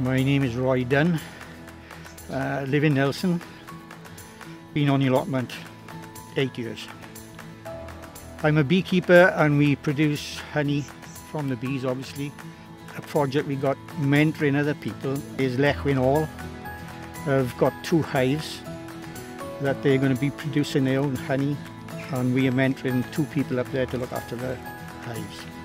My name is Roy Dunn. Uh, live in Nelson. Been on the allotment eight years. I'm a beekeeper and we produce honey from the bees obviously. A project we got mentoring other people is Llechwen Hall. I've got two hives that they're going to be producing their own honey and we are mentoring two people up there to look after the hives.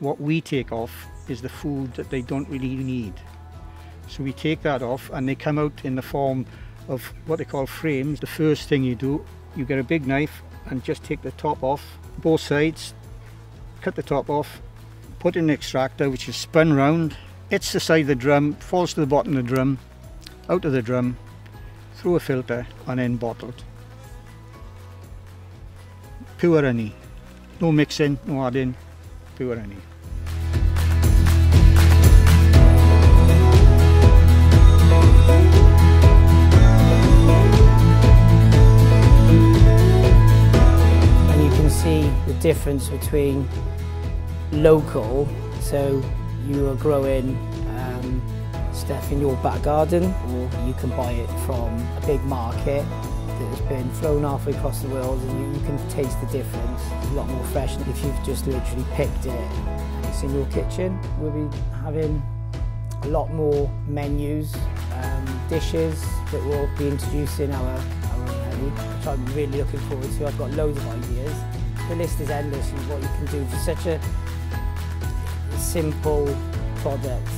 What we take off is the food that they don't really need. So we take that off and they come out in the form of what they call frames. The first thing you do, you get a big knife and just take the top off, both sides, cut the top off, put in the extractor which is spun round, hits the side of the drum, falls to the bottom of the drum, out of the drum, through a filter and then bottled. Pure honey, no mixing, no adding, pure honey. See the difference between local, so you are growing um, stuff in your back garden, or you can buy it from a big market that has been flown halfway across the world, and you, you can taste the difference. It's a lot more fresh if you've just literally picked it. It's in your kitchen. We'll be having a lot more menus, um, dishes that we'll be introducing our, our menu, which I'm really looking forward to. I've got loads of ideas. The list is endless of what you can do for such a simple product.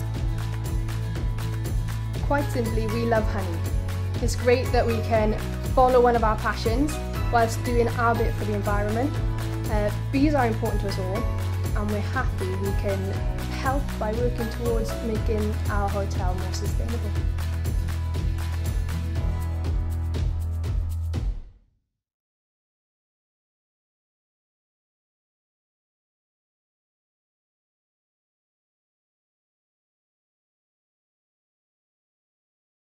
Quite simply, we love honey. It's great that we can follow one of our passions whilst doing our bit for the environment. Uh, bees are important to us all and we're happy we can help by working towards making our hotel more sustainable.